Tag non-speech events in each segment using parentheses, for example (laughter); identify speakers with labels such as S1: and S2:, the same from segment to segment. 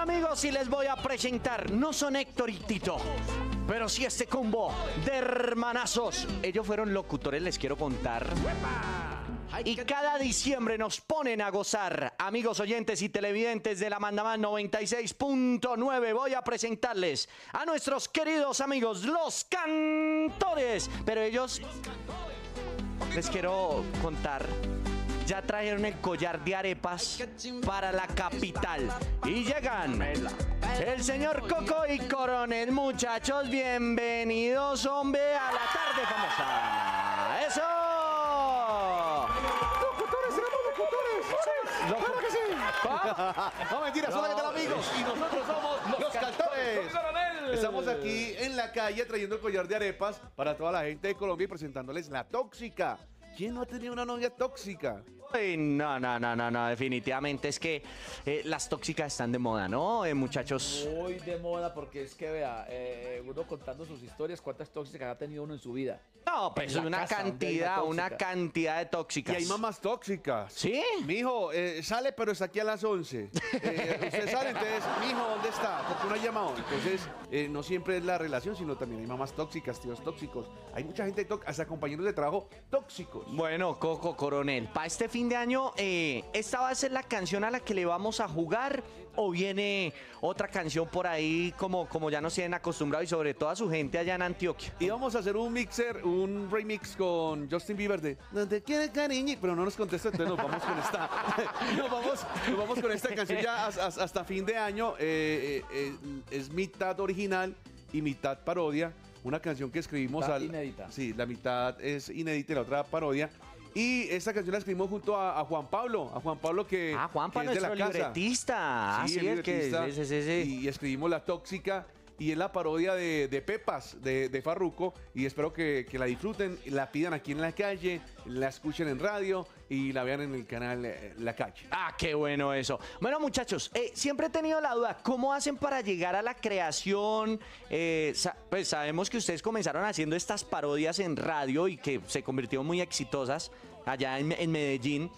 S1: amigos y les voy a presentar, no son Héctor y Tito, pero sí este combo de hermanazos. Ellos fueron locutores, les quiero contar. Y cada diciembre nos ponen a gozar. Amigos oyentes y televidentes de la Mandamán 96.9, voy a presentarles a nuestros queridos amigos, los cantores. Pero ellos, les quiero contar, ya trajeron el collar de arepas para la capital. Y llegan el señor Coco y Coronel. Muchachos, bienvenidos, hombre, a la tarde famosa. ¡Eso!
S2: ¡Locutores, seremos locutores! ¡Claro que sí! No, mentira, son tal amigos. Y nosotros somos los cantores. Estamos aquí en la calle trayendo el collar de arepas para toda la gente de Colombia y presentándoles la tóxica. ¿Quién no ha tenido una novia tóxica?
S1: No, no, no, no, no, definitivamente es que eh, las tóxicas están de moda, ¿no, eh, muchachos?
S3: Muy de moda porque es que vea, eh, uno contando sus historias, cuántas tóxicas ha tenido uno en su vida.
S1: No, pues una
S3: casa,
S1: cantidad,
S3: una
S1: cantidad de tóxicas.
S2: Y hay mamás tóxicas.
S1: ¿Sí?
S2: Mijo, eh, sale, pero está aquí a las 11. Eh, usted sale, entonces, mijo, ¿dónde está? Porque no ha llamado. Entonces, eh, no siempre es la relación, sino también hay mamás tóxicas, tíos tóxicos. Hay mucha gente, hasta compañeros de trabajo tóxicos.
S1: Bueno, Coco Coronel, para este fin de año, eh, ¿esta va a ser la canción a la que le vamos a jugar? ¿O viene otra canción por ahí como, como ya nos tienen acostumbrados y sobre todo a su gente allá en Antioquia?
S2: Y vamos a hacer un mixer, un remix con Justin Bieber de te quiere cariño, pero no nos contesta, entonces nos vamos con esta. (laughs) nos, vamos, nos vamos con esta canción ya as- as- hasta, fin de año. Eh, eh, eh, es mitad original y mitad parodia. Una canción que escribimos
S3: Mitad
S2: al.
S3: inédita.
S2: Sí, la mitad es inédita y la otra parodia. Y esta canción la escribimos junto a, a Juan Pablo, a Juan Pablo que,
S1: Ah,
S2: es de la casa.
S1: libretista. Sí,
S2: el
S1: el que...
S2: libretista.
S1: sí, sí, sí.
S2: Y, y escribimos La Tóxica y es la parodia de, Pepas, de, Farruco. Y espero que, la disfruten, la pidan aquí en la calle, la escuchen en radio y la vean en el canal eh, La Calle.
S1: Ah, qué bueno eso. Bueno, muchachos, eh, siempre he tenido la duda, ¿cómo hacen para llegar a la creación? Eh, pues sabemos que ustedes comenzaron haciendo estas parodias en radio y que se convirtieron muy exitosas allá en Medellín.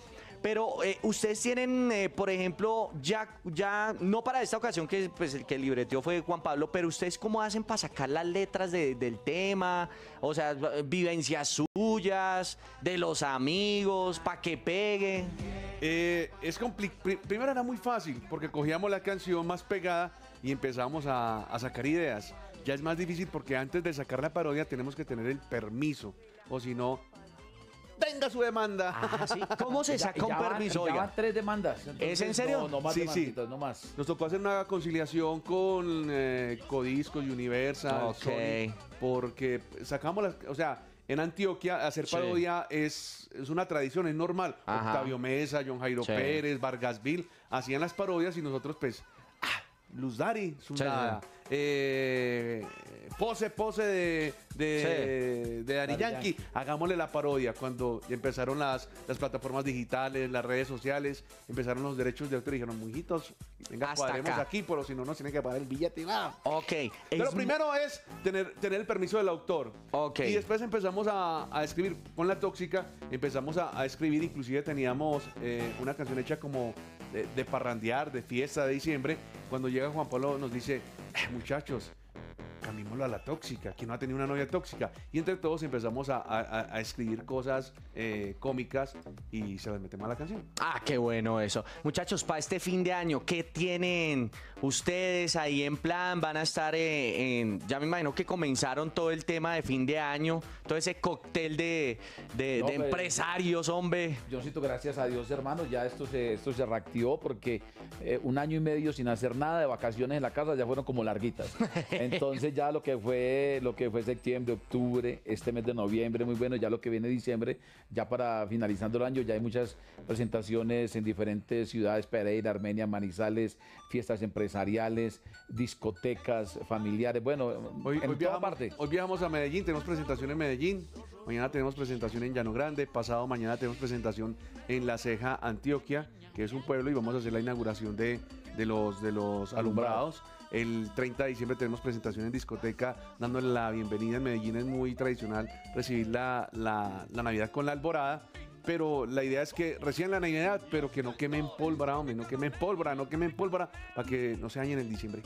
S1: Pero eh, ustedes tienen, eh, por ejemplo, ya, ya, no para esta ocasión que pues, el que libreteó fue Juan Pablo, pero ustedes cómo hacen para sacar las letras de- del tema, o sea, vivencias suyas, de los amigos, para que pegue.
S2: Eh, es primero era muy fácil porque cogíamos la canción más pegada y empezamos a, a sacar ideas. Ya es más difícil porque antes de sacar la parodia tenemos que tener el permiso o si no, tenga su demanda.
S1: Ah, sí. ¿Cómo (laughs) se saca un
S3: van-
S1: permiso?
S3: Ya van tres demandas. entonces,
S1: en serio?
S3: No, no más
S2: Sí, sí.
S3: no más.
S2: Nos tocó hacer una conciliación con eh, Codisco, Universal,
S1: Ok.
S2: Sony, porque sacamos las, o sea, en Antioquia hacer
S1: Sí.
S2: parodia es, es una tradición, es normal.
S1: Ajá.
S2: Octavio Mesa, John Jairo. Pérez, Vargas Bill hacían las parodias y nosotros pues Luz Dari, Sundada,
S1: Sí,
S2: eh, pose, pose de, de, Daddy Yankee, hagámosle la parodia. Cuando empezaron las, las plataformas digitales, las redes sociales, empezaron los derechos de autor y dijeron, mujitos, venga,
S1: Hasta
S2: cuadremos
S1: acá.
S2: aquí, pero si no nos tienen que pagar el billete y nada.
S1: Ok.
S2: Pero
S1: es-
S2: primero es tener, tener el permiso del autor.
S1: Ok.
S2: Y después empezamos a, a escribir con la tóxica, empezamos a, a escribir, inclusive teníamos eh, una canción hecha como de, de parrandear, de fiesta de diciembre. Cuando llega Juan Pablo nos dice, "Eh, muchachos, cambiémoslo a la tóxica, que no ha tenido una novia tóxica. Y entre todos empezamos a, a- a escribir cosas eh, cómicas y se las metemos a la canción.
S1: Ah, qué bueno eso. Muchachos, para este fin de año, ¿qué tienen ustedes ahí en plan? Van a estar eh, en. Ya me imagino que comenzaron todo el tema de fin de año, todo ese cóctel de, de-
S3: No,
S1: de
S3: pues,
S1: empresarios, hombre.
S3: Johncito, gracias a Dios, hermano, ya esto se, esto se reactivó porque eh, un año y medio sin hacer nada de vacaciones en la casa ya fueron como larguitas. (laughs) Entonces ya lo que fue, lo que fue septiembre, octubre, este mes de noviembre, muy bueno, ya lo que viene diciembre, ya para finalizando el año, ya hay muchas presentaciones en diferentes ciudades, Pereira, Armenia, Manizales, fiestas empresariales, discotecas familiares, bueno,
S2: Hoy,
S3: en
S2: hoy
S3: toda
S2: viajamos,
S3: parte.
S2: hoy viajamos a Medellín, tenemos presentación en Medellín, mañana tenemos presentación en Llano Grande, pasado mañana tenemos presentación en La Ceja, Antioquia, que es un pueblo y vamos a hacer la inauguración de, de los, de los alumbrados. El 30 de diciembre tenemos presentación en discoteca, dándole la bienvenida en Medellín. Es muy tradicional recibir la, la- Navidad con la alborada. pero la idea es que reciban la Navidad, pero que no quemen pólvora, hombre, no quemen pólvora, no quemen pólvora, para que no se dañen en diciembre.